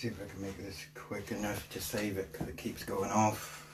See if I can make this quick enough to save it because it keeps going off.